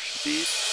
speed.